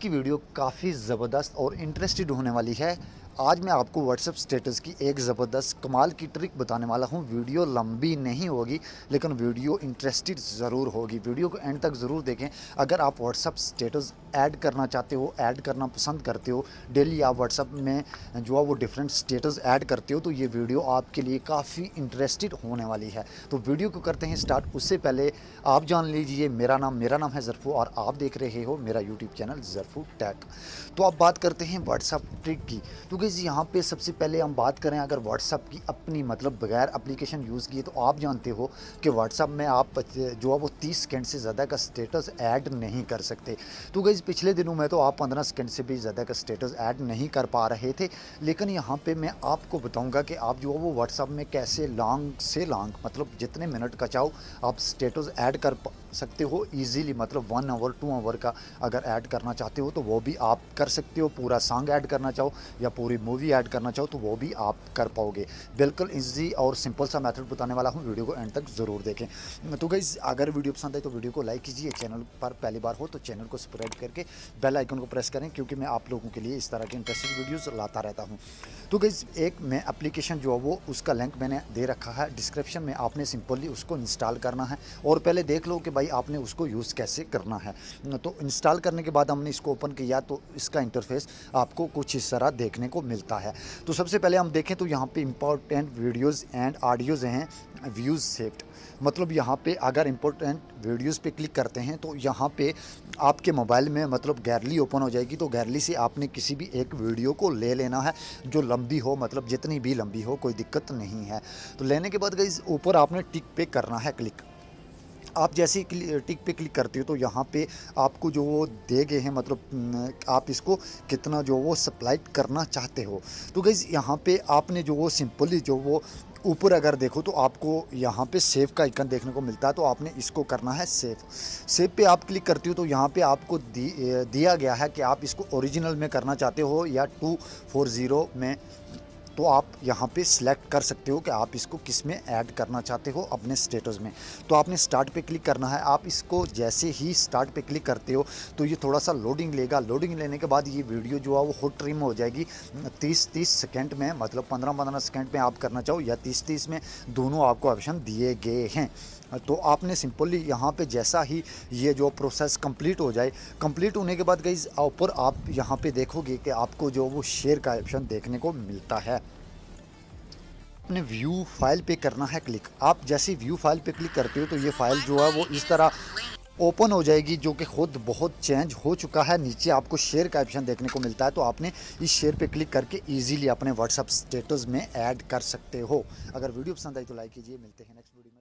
की वीडियो काफ़ी ज़बरदस्त और इंटरेस्टेड होने वाली है। आज मैं आपको व्हाट्सएप स्टेटस की एक ज़बरदस्त कमाल की ट्रिक बताने वाला हूँ। वीडियो लंबी नहीं होगी, लेकिन वीडियो इंटरेस्टेड ज़रूर होगी। वीडियो को एंड तक ज़रूर देखें। अगर आप व्हाट्सएप स्टेटस ऐड करना चाहते हो ऐड करना पसंद करते हो डेली आप व्हाट्सएप में जो है वो डिफरेंट स्टेटस ऐड करते हो तो ये वीडियो आपके लिए काफ़ी इंटरेस्टेड होने वाली है। तो वीडियो को करते हैं स्टार्ट उससे पहले आप जान लीजिए, मेरा नाम मेरा नाम है ज़रफ़ू और आप देख रहे हो मेरा यूट्यूब चैनल ज़रफ़ू टैक तो आप बात करते हैं व्हाट्सएप ट्रिक की। क्योंकि तो यहाँ पे सबसे पहले हम बात करें अगर व्हाट्सएप की अपनी मतलब बगैर एप्लीकेशन यूज़ किए तो आप जानते हो कि व्हाट्सएप में आप जो है वो तीस सेकेंड से ज़्यादा का स्टेटस ऐड नहीं कर सकते। तो गई पिछले दिनों में तो आप पंद्रह सेकेंड से भी ज़्यादा का स्टेटस ऐड नहीं कर पा रहे थे, लेकिन यहाँ पर मैं आपको बताऊँगा कि आप जो है वो व्हाट्सअप में कैसे लॉन्ग से लॉन्ग मतलब जितने मिनट का चाहो, आप स्टेटस ऐड कर सकते हो ईजीली मतलब वन आवर टू आवर का अगर ऐड करना चाहते हो तो वो भी आप कर सकते हो, पूरा सॉन्ग ऐड करना चाहो, या मूवी ऐड करना चाहो तो वो भी आप कर पाओगे। बिल्कुल ईजी और सिंपल सा मेथड बताने वाला हूँ वीडियो को एंड तक ज़रूर देखें। तो गई अगर वीडियो पसंद आए तो वीडियो को लाइक कीजिए। चैनल पर पहली बार हो तो चैनल को सब्सक्राइब करके बेल आइकन को प्रेस करें, क्योंकि मैं आप लोगों के लिए इस तरह के इंटरेस्टिंग वीडियोज़ लाता रहता हूँ। तो गई एक मैं एप्लीकेशन जो है वो उसका लिंक मैंने दे रखा है। डिस्क्रिप्शन में आपने सिंपली उसको इंस्टॉल करना है और पहले देख लो कि भाई आपने उसको यूज़ कैसे करना है। तो इंस्टॉल करने के बाद हमने इसको ओपन किया तो इसका इंटरफेस आपको कुछ इस तरह देखने को मिलता है। तो सबसे पहले हम देखें तो यहाँ पे इंपॉर्टेंट वीडियोज़ एंड ऑडियोज़ हैं व्यूज़ सेफ्ट मतलब यहाँ पे अगर इम्पोर्टेंट वीडियोस पे क्लिक करते हैं तो यहाँ पे आपके मोबाइल में मतलब गैलरी ओपन हो जाएगी। तो गैलरी से आपने किसी भी एक वीडियो को ले लेना है, जो लंबी हो मतलब जितनी भी लंबी हो, कोई दिक्कत नहीं है। तो लेने के बाद गई ऊपर आपने टिक पे करना है क्लिक आप जैसे ही टिक पे क्लिक करते हो तो यहाँ पे आपको जो वो दे गए हैं मतलब आप इसको कितना जो वो सप्लाई करना चाहते हो। तो गई यहाँ पे आपने जो वो सिंपली जो वो ऊपर अगर देखो तो आपको यहाँ पे सेव का आइकन देखने को मिलता है तो आपने इसको करना है सेव सेव पे आप क्लिक करते हो तो यहाँ पे आपको दी, दिया गया है कि आप इसको ओरिजिनल में करना चाहते हो या टू फोर ज़ीरो में तो आप यहाँ पे सिलेक्ट कर सकते हो कि आप इसको किसमें ऐड करना चाहते हो अपने स्टेटस में। तो आपने स्टार्ट पे क्लिक करना है। आप इसको जैसे ही स्टार्ट पे क्लिक करते हो तो ये थोड़ा सा लोडिंग लेगा। लोडिंग लेने के बाद ये वीडियो जो है वो हो ट्रिम हो जाएगी। तीस तीस सेकेंड में मतलब पंद्रह पंद्रह सेकेंड में आप करना चाहो, या तीस तीस में दोनों आपको ऑप्शन दिए गए हैं। तो आपने सिंपली यहाँ पे जैसा ही ये जो प्रोसेस कंप्लीट हो जाए कंप्लीट होने के बाद गई ऊपर आप यहाँ पे देखोगे कि आपको जो वो शेयर का ऑप्शन देखने को मिलता है। अपने व्यू फ़ाइल पे करना है क्लिक आप जैसे व्यू फ़ाइल पे क्लिक करते हो तो ये फ़ाइल जो है वो इस तरह ओपन हो जाएगी जो कि खुद बहुत चेंज हो चुका है। नीचे आपको शेयर का ऑप्शन देखने को मिलता है तो आपने इस शेयर पे क्लिक करके इजीली अपने व्हाट्सअप स्टेटस में ऐड कर सकते हो। अगर वीडियो पसंद आई तो लाइक कीजिए। मिलते हैं नेक्स्ट वीडियो में।